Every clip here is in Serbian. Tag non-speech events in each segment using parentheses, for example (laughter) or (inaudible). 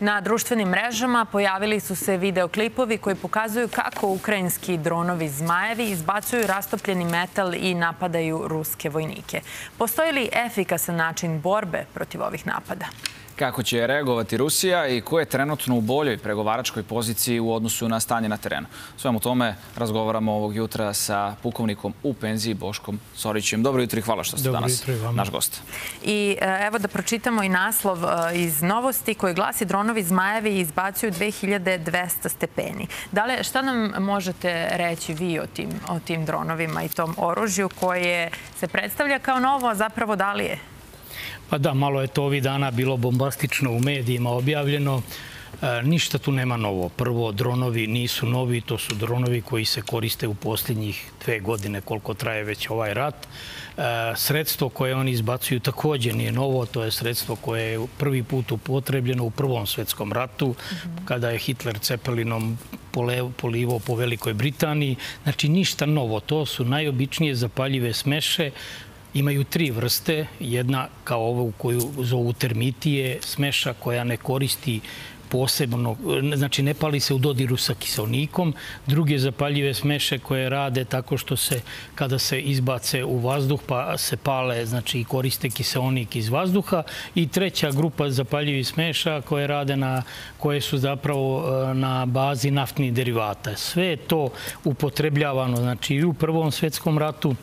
Na društvenim mrežama pojavili su se videoklipovi koji pokazuju kako ukrajinski dronovi Zmajevi izbacuju rastopljeni metal i napadaju ruske vojnike. Postoji li efikasan način borbe protiv ovih napada? Kako će reagovati Rusija i ko je trenutno u boljoj pregovaračkoj poziciji u odnosu na stanje na terenu? Svemu tome razgovaramo ovog jutra sa pukovnikom u penziji Boškom Sorićem. Dobro jutro i hvala što ste danas naš gost. I e, evo da pročitamo i naslov e, iz novosti koji glasi dronovi Zmajevi izbacuju 2200 stepeni. Da šta nam možete reći vi o tim, o tim dronovima i tom oružju koje se predstavlja kao novo, a zapravo da li je? Pa da, malo je to ovih dana bilo bombastično u medijima objavljeno. E, ništa tu nema novo. Prvo, dronovi nisu novi, to su dronovi koji se koriste u posljednjih dve godine koliko traje već ovaj rat. E, sredstvo koje oni izbacuju također nije novo, to je sredstvo koje je prvi put upotrebljeno u Prvom svetskom ratu, kada je Hitler Cepelinom polivo po Velikoj Britaniji. Znači, ništa novo. To su najobičnije zapaljive smeše Imaju tri vrste. Jedna kao ovu koju zovu termitije, smeša koja ne koristi posebno, znači ne pali se u dodiru sa kiselnikom. Druge zapaljive smeše koje rade tako što se, kada se izbace u vazduh, pa se pale, znači koriste kiselnik iz vazduha. I treća grupa zapaljivih smeša koje rade na, koje su zapravo e, na bazi naftnih derivata. Sve je to upotrebljavano, znači i u Prvom svetskom ratu,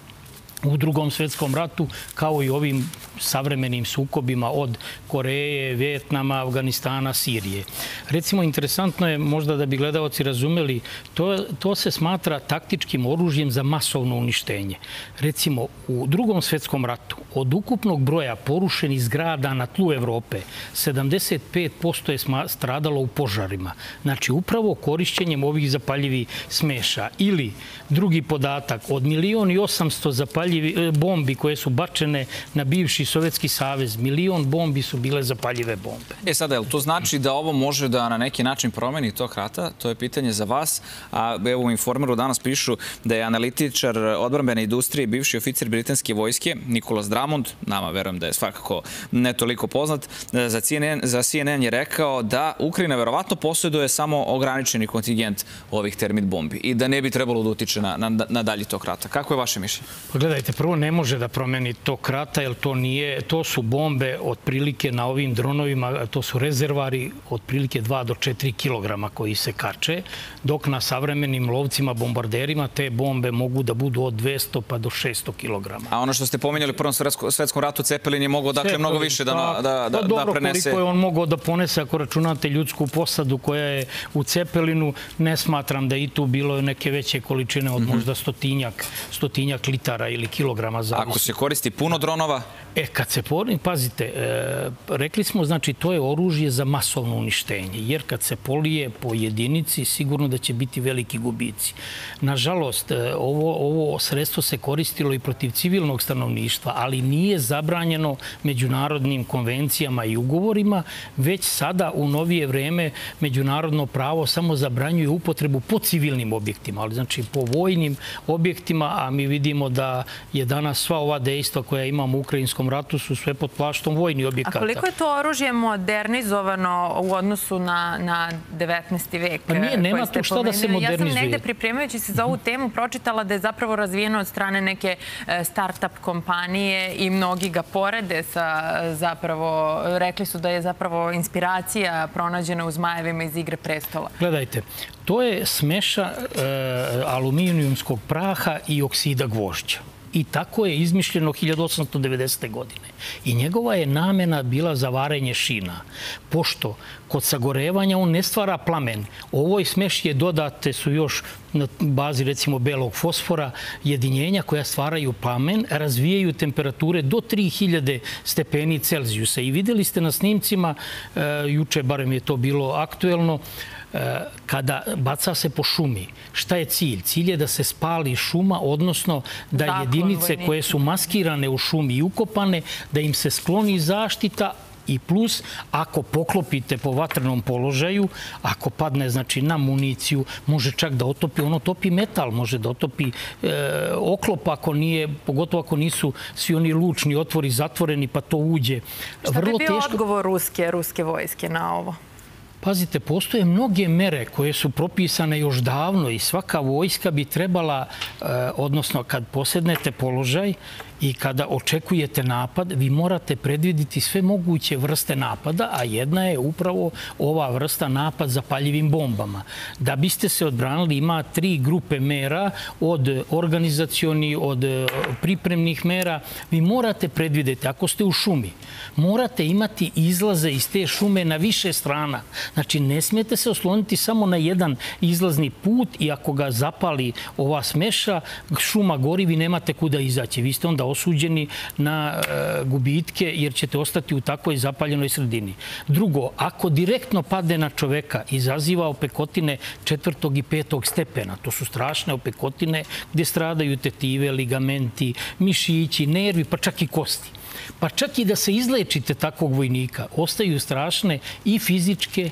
u drugom svetskom ratu, kao i ovim savremenim sukobima od Koreje, Vjetnama, Afganistana, Sirije. Recimo, interesantno je možda da bi gledalci razumeli, to, to se smatra taktičkim oružjem za masovno uništenje. Recimo, u drugom svetskom ratu od ukupnog broja porušenih zgrada na tlu Evrope 75% je stradalo u požarima. Znači, upravo korišćenjem ovih zapaljivi smeša. Ili, drugi podatak, od milijon i osamsto zapaljivi e, bombi koje su bačene na bivši Sovjetski savez, milion bombi su bile zapaljive bombe. E sada, to znači da ovo može da na neki način promeni tog rata? To je pitanje za vas. A evo u Informeru danas pišu da je analitičar odbrambene industrije, bivši oficir britanske vojske, Nikolas Dramond, nama verujem da je svakako ne toliko poznat, za CNN, za CNN je rekao da Ukrajina verovatno posjeduje samo ograničeni kontingent ovih termit bombi i da ne bi trebalo da utiče na, na, na dalji tok rata. Kako je vaše mišljenje? Pa gledajte, prvo ne može da promeni tok rata, jer to nije to su bombe otprilike na ovim dronovima, to su rezervari otprilike 2 do 4 kilograma koji se kače, dok na savremenim lovcima, bombarderima, te bombe mogu da budu od 200 pa do 600 kilograma. A ono što ste pomenjali u Prvom svetskom ratu, Cepelin je mogao dakle mnogo više da, pa, da, da, pa da prenese. Koliko je on mogao da ponese, ako računate ljudsku posadu koja je u Cepelinu, ne smatram da i tu bilo neke veće količine od mhm. možda stotinjak, stotinjak litara ili kilograma zavisno. Ako se koristi puno dronova? E, kad se porim, pazite, e, rekli smo, znači, to je oružje za masovno uništenje, jer kad se polije po jedinici, sigurno da će biti veliki gubici. Nažalost, e, ovo, ovo sredstvo se koristilo i protiv civilnog stanovništva, ali nije zabranjeno međunarodnim konvencijama i ugovorima, već sada u novije vreme međunarodno pravo samo zabranjuje upotrebu po civilnim objektima, ali znači po vojnim objektima, a mi vidimo da je danas sva ova dejstva koja imamo u Ukrajinskom ratu su sve pod plaštom vojni objekata. A koliko je to oružje modernizovano u odnosu na, na 19. vek? Pa nije, nema tu šta da se modernizuje. Ja sam negde pripremajući se za ovu temu pročitala da je zapravo razvijeno od strane neke e, start-up kompanije i mnogi ga porede sa zapravo, rekli su da je zapravo inspiracija pronađena u zmajevima iz igre prestola. Gledajte, to je smeša e, aluminijumskog praha i oksida gvožđa i tako je izmišljeno 1890. godine. I njegova je namena bila za varenje šina. Pošto kod sagorevanja on ne stvara plamen. Ovoj smešje dodate su još na bazi recimo belog fosfora jedinjenja koja stvaraju plamen, razvijaju temperature do 3000 stepeni Celzijusa. I videli ste na snimcima, e, juče barem je to bilo aktuelno, kada baca se po šumi, šta je cilj? Cilj je da se spali šuma, odnosno da jedinice koje su maskirane u šumi i ukopane, da im se skloni zaštita, i plus, ako poklopite po vatrenom položaju, ako padne znači, na municiju, može čak da otopi, ono topi metal, može da otopi e, oklop, ako nije, pogotovo ako nisu svi oni lučni otvori zatvoreni, pa to uđe. Šta bi bio odgovor ruske, ruske vojske na ovo? Pazite, postoje mnoge mere koje su propisane još davno i svaka vojska bi trebala, e, odnosno kad posednete položaj i kada očekujete napad, vi morate predviditi sve moguće vrste napada, a jedna je upravo ova vrsta napad zapaljivim bombama. Da biste se odbranili, ima tri grupe mera, od organizacioni, od e, pripremnih mera. Vi morate predvideti, ako ste u šumi, morate imati izlaze iz te šume na više strana. Znači, ne smijete se osloniti samo na jedan izlazni put i ako ga zapali ova smeša, šuma gori, vi nemate kuda izaći. Vi ste onda osuđeni na e, gubitke jer ćete ostati u takvoj zapaljenoj sredini. Drugo, ako direktno pade na čoveka, izaziva opekotine četvrtog i petog stepena. To su strašne opekotine gde stradaju tetive, ligamenti, mišići, nervi, pa čak i kosti. Pa čak i da se izlečite takvog vojnika, ostaju strašne i fizičke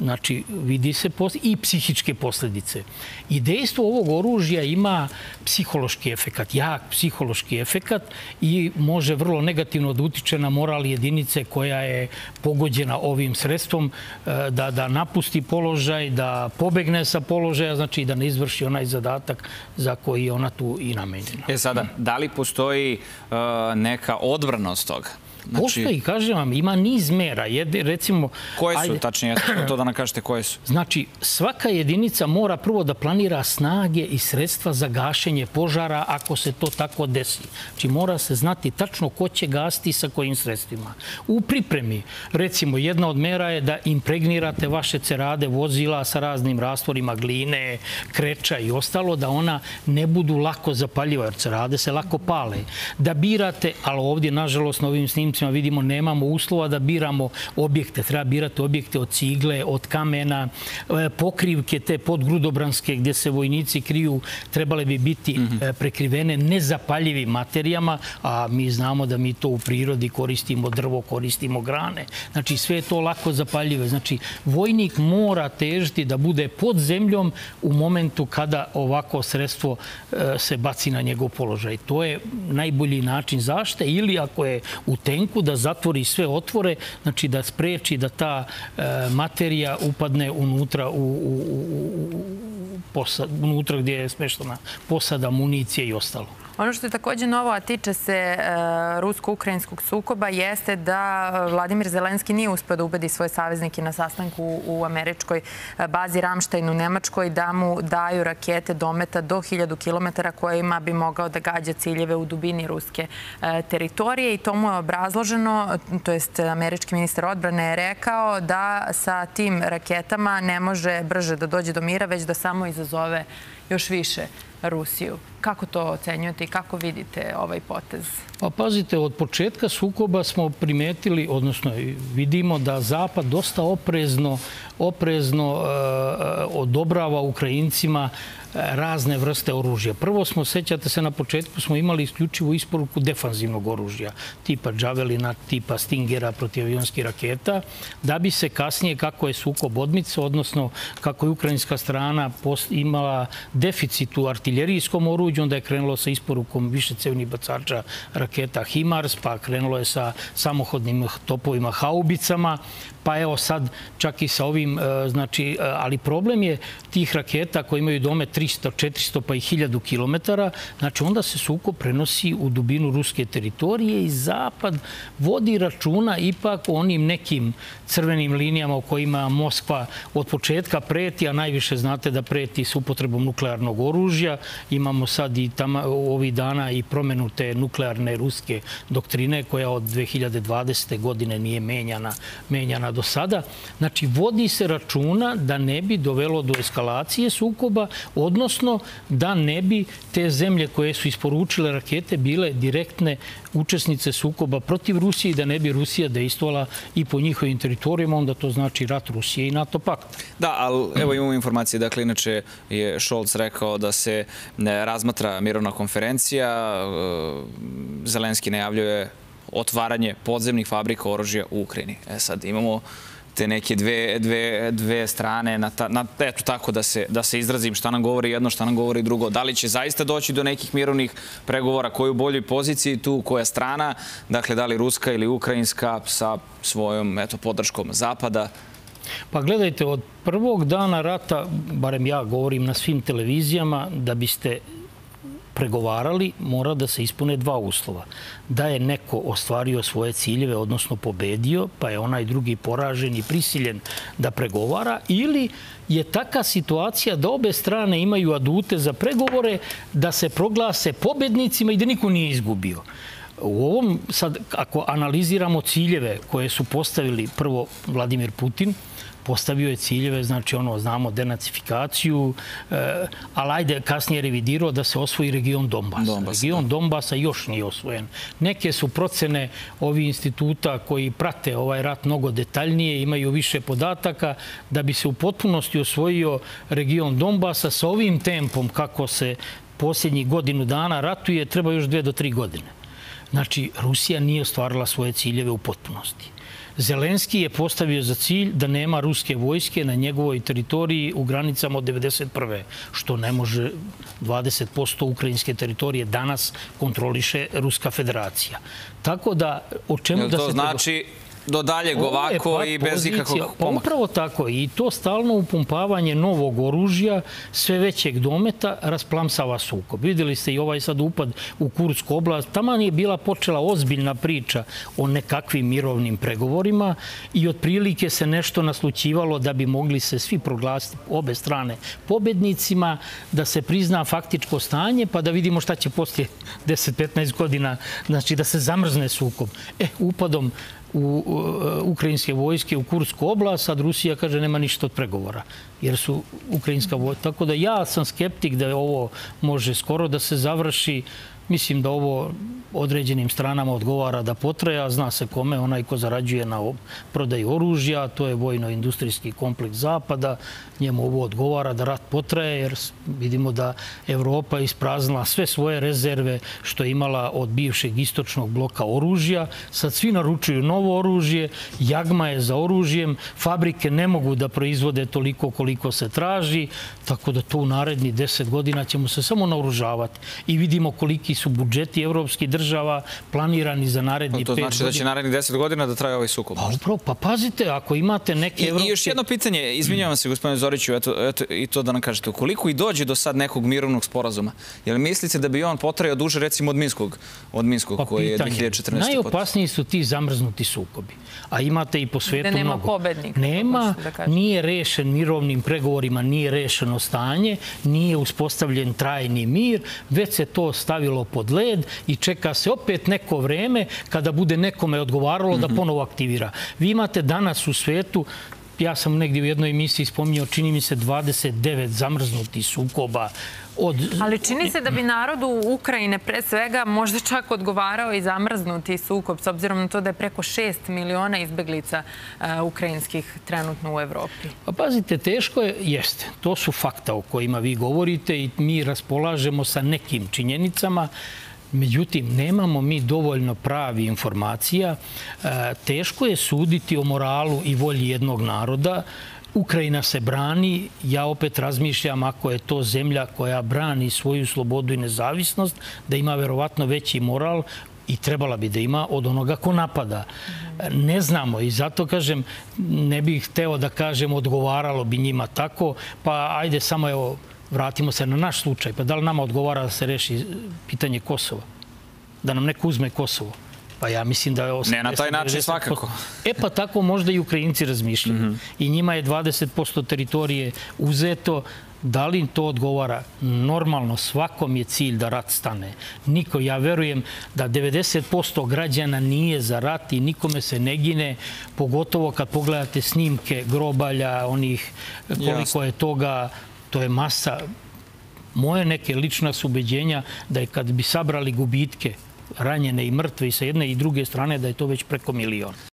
Znači, vidi se i psihičke posledice. I dejstvo ovog oružja ima psihološki efekat, jak psihološki efekat i može vrlo negativno da utiče na moral jedinice koja je pogođena ovim sredstvom, e, da, da napusti položaj, da pobegne sa položaja, znači da ne izvrši onaj zadatak za koji je ona tu i namenjena. E sada, da li postoji uh, neka odbranost toga? Znači... Postoji, kažem vam, ima niz mera. Jede, recimo, koje su, ajde, tačnije, to da nam kažete koje su? (clears throat) Znači, svaka jedinica mora prvo da planira snage i sredstva za gašenje požara ako se to tako desi. Znači, mora se znati tačno ko će gasti sa kojim sredstvima. U pripremi, recimo, jedna od mera je da impregnirate vaše cerade vozila sa raznim rastvorima gline, kreča i ostalo, da ona ne budu lako zapaljiva, jer cerade se lako pale. Da birate, ali ovdje, nažalost, na ovim snimcima snimcima vidimo nemamo uslova da biramo objekte. Treba birati objekte od cigle, od kamena, e, pokrivke te podgrudobranske gdje se vojnici kriju trebale bi biti mhm. e, prekrivene nezapaljivim materijama, a mi znamo da mi to u prirodi koristimo drvo, koristimo grane. Znači sve je to lako zapaljive. Znači vojnik mora težiti da bude pod zemljom u momentu kada ovako sredstvo e, se baci na njegov položaj. To je najbolji način zašte ili ako je u tenku tenku, da zatvori sve otvore, znači da spreči da ta e, materija upadne unutra, u, u, u, posad, unutra gdje je smeštena posada, municije i ostalo. Ono što je takođe novo, a tiče se e, rusko-ukrajinskog sukoba, jeste da Vladimir Zelenski nije uspio da ubedi svoje saveznike na sastanku u američkoj e, bazi Ramštajn u Nemačkoj da mu daju rakete dometa do 1000 km kojima bi mogao da gađa ciljeve u dubini ruske e, teritorije i to mu je obrazloženo, to jest američki ministar odbrane je rekao da sa tim raketama ne može brže da dođe do mira, već da samo izazove još više Rusiju. Kako to ocenjujete i kako vidite ovaj potez? Pa pazite, od početka sukoba smo primetili, odnosno vidimo da Zapad dosta oprezno, oprezno uh, odobrava Ukrajincima razne vrste oružja. Prvo smo, sećate se, na početku smo imali isključivu isporuku defanzivnog oružja, tipa Javelina, tipa Stingera protivavionskih raketa, da bi se kasnije, kako je sukob odmica, odnosno kako je ukrajinska strana imala deficit u artiljerijskom oruđu, onda je krenulo sa isporukom višecevnih bacača raketa HIMARS, pa krenulo je sa samohodnim topovima haubicama, pa evo sad čak i sa ovim, e, znači, e, ali problem je tih raketa koji imaju dome 300, 400 pa i 1000 kilometara, znači onda se suko prenosi u dubinu ruske teritorije i Zapad vodi računa ipak o onim nekim crvenim linijama o kojima Moskva od početka preti, a najviše znate da preti s upotrebom nuklearnog oružja. Imamo sad i tamo ovih dana i promenu te nuklearne ruske doktrine koja od 2020. godine nije menjana, menjana do sada. Znači, vodi se računa da ne bi dovelo do eskalacije sukoba, odnosno da ne bi te zemlje koje su isporučile rakete bile direktne učesnice sukoba protiv Rusije i da ne bi Rusija dejstvovala i po njihovim teritorijama, onda to znači rat Rusije i NATO pakt. Da, ali evo imamo informacije, dakle, inače je Scholz rekao da se razmatra mirovna konferencija, e, Zelenski najavljuje otvaranje podzemnih fabrika oružja u Ukrajini. E sad imamo te neke dve, dve, dve strane, na ta, na, eto tako da se, da se izrazim šta nam govori jedno, šta nam govori drugo. Da li će zaista doći do nekih mirovnih pregovora, koju boljoj poziciji tu, koja strana, dakle da li ruska ili ukrajinska sa svojom eto, podrškom Zapada? Pa gledajte, od prvog dana rata, barem ja govorim na svim televizijama, da biste pregovarali, mora da se ispune dva uslova. Da je neko ostvario svoje ciljeve, odnosno pobedio, pa je onaj drugi poražen i prisiljen da pregovara, ili je taka situacija da obe strane imaju adute za pregovore, da se proglase pobednicima i da niko nije izgubio. U ovom, sad, ako analiziramo ciljeve koje su postavili prvo Vladimir Putin, postavio je ciljeve, znači ono, znamo, denacifikaciju, e, ali ajde, kasnije revidirao da se osvoji region Donbasa. Donbas, region da. Donbasa još nije osvojen. Neke su procene ovi instituta koji prate ovaj rat mnogo detaljnije, imaju više podataka, da bi se u potpunosti osvojio region Donbasa sa ovim tempom kako se posljednjih godinu dana ratuje, treba još dve do tri godine. Znači, Rusija nije ostvarila svoje ciljeve u potpunosti. Zelenski je postavio za cilj da nema ruske vojske na njegovoj teritoriji u granicama od 91. Što ne može 20% ukrajinske teritorije danas kontroliše Ruska federacija. Tako da, o čemu da se... To znači do daljeg ovako i bez ikakvog pa pomaka. Upravo tako. I to stalno upumpavanje novog oružja, sve većeg dometa, rasplamsava sukob. Videli ste i ovaj sad upad u Kursku oblast. Tamo je bila počela ozbiljna priča o nekakvim mirovnim pregovorima i otprilike se nešto naslućivalo da bi mogli se svi proglasiti obe strane pobednicima, da se prizna faktičko stanje, pa da vidimo šta će poslije 10-15 godina, znači da se zamrzne sukob. E, upadom u ukrajinske vojske u Kursku oblast, sad Rusija kaže nema ništa od pregovora, jer su ukrajinska vojska. Tako da ja sam skeptik da ovo može skoro da se završi. Mislim da ovo određenim stranama odgovara da potraja, zna se kome, onaj ko zarađuje na prodaju oružja, to je vojno-industrijski kompleks Zapada, njemu ovo odgovara da rat potraje, jer vidimo da Evropa ispraznila sve svoje rezerve što je imala od bivšeg istočnog bloka oružja. Sad svi naručuju novo oružje, jagma je za oružjem, fabrike ne mogu da proizvode toliko koliko se traži, tako da to u naredni deset godina ćemo se samo naoružavati. I vidimo koliki su budžeti evropskih država planirani za naredni pet godina. To znači da će naredni deset godina da traje ovaj sukob? Pa upravo, pa pazite, ako imate neke evropske... I još jedno pitanje, izvinjavam se, gospodine Zoriću, eto, eto, i to da nam kažete, koliko i dođe do sad nekog mirovnog sporazuma? Jel mislite da bi on potrajao duže, recimo, od Minskog, od Minskog pa, koji je 2014. Najopasniji su ti zamrznuti sukobi. A imate i po svetu mnogo. Da nema pobednika. Nema, da nije rešen mirovnim pregovorima, nije rešeno stanje, nije uspostavljen trajni mir, već se to stavilo pod led i čeka se opet neko vreme kada bude nekome odgovaralo da mhm. ponovo aktivira. Vi imate danas u svetu ja sam negdje u jednoj emisiji spominjao, čini mi se 29 zamrznutih sukoba. Od... Ali čini se da bi narodu Ukrajine pre svega možda čak odgovarao i zamrznuti sukob, s obzirom na to da je preko 6 miliona izbeglica uh, ukrajinskih trenutno u Evropi. Pa pazite, teško je, jeste. To su fakta o kojima vi govorite i mi raspolažemo sa nekim činjenicama. Međutim, nemamo mi dovoljno pravi informacija. E, teško je suditi o moralu i volji jednog naroda. Ukrajina se brani, ja opet razmišljam ako je to zemlja koja brani svoju slobodu i nezavisnost, da ima verovatno veći moral i trebala bi da ima od onoga ko napada. Ne znamo i zato kažem, ne bih hteo da kažem odgovaralo bi njima tako, pa ajde samo evo vratimo se na naš slučaj. Pa da li nama odgovara da se reši pitanje Kosova? Da nam neko uzme Kosovo? Pa ja mislim da je 80... Ne na taj način svakako. E pa tako možda i Ukrajinci razmišljaju. Mm -hmm. I njima je 20% teritorije uzeto. Da li to odgovara? Normalno, svakom je cilj da rat stane. Niko, ja verujem da 90% građana nije za rat i nikome se ne gine, pogotovo kad pogledate snimke grobalja, onih koliko Jasne. je toga to je masa moje neke lična subeđenja da je kad bi sabrali gubitke ranjene i mrtve i sa jedne i druge strane da je to već preko miliona.